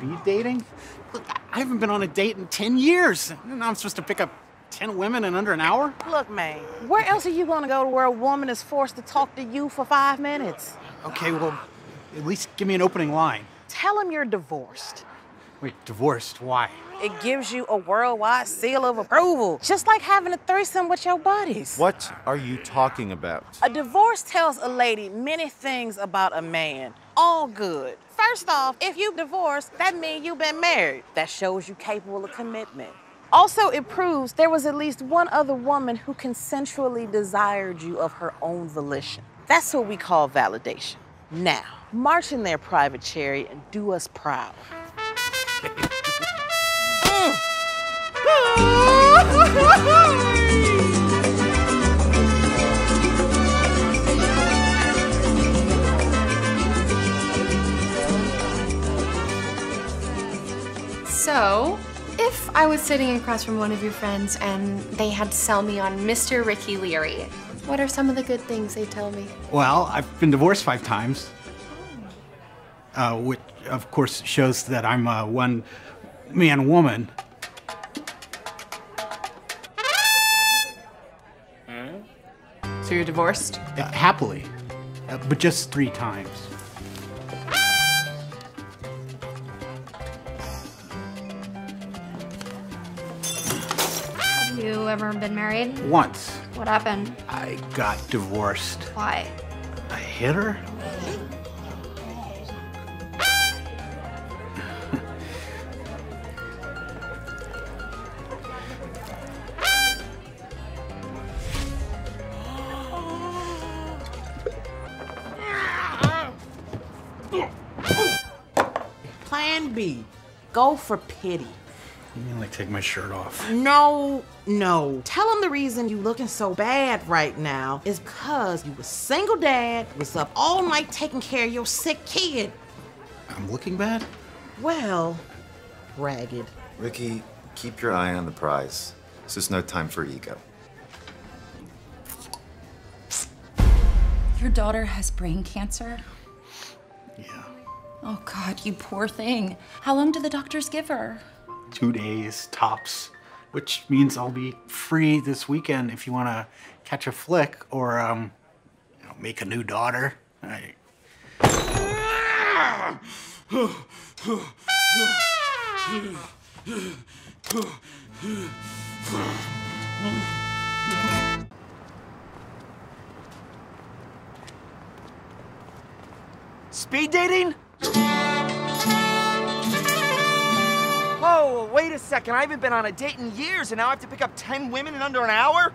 speed dating? Look, I haven't been on a date in 10 years. Now I'm supposed to pick up 10 women in under an hour? Look, man, where else are you gonna go to where a woman is forced to talk to you for five minutes? Okay, well, at least give me an opening line. Tell them you're divorced. Wait, divorced? Why? It gives you a worldwide seal of approval, just like having a threesome with your buddies. What are you talking about? A divorce tells a lady many things about a man, all good. First off, if you divorced, that means you've been married. That shows you capable of commitment. Also, it proves there was at least one other woman who consensually desired you of her own volition. That's what we call validation. Now, march in their private Cherry, and do us proud. So, if I was sitting across from one of your friends and they had to sell me on Mr. Ricky Leary, what are some of the good things they tell me? Well, I've been divorced five times. Uh, which, of course, shows that I'm a one man woman. So you're divorced? Uh, happily, uh, but just three times. Ever been married? Once, What happened? I got divorced. Why? I hit her? Plan B, go for pity. You mean like take my shirt off? No, no. Tell them the reason you looking so bad right now is because you was single dad, was up all night taking care of your sick kid. I'm looking bad? Well, ragged. Ricky, keep your eye on the prize. This is no time for ego. Your daughter has brain cancer? Yeah. Oh, God, you poor thing. How long do the doctors give her? Two days tops, which means I'll be free this weekend if you want to catch a flick or um, you know, make a new daughter. I... Speed dating? Second. I haven't been on a date in years and now I have to pick up 10 women in under an hour?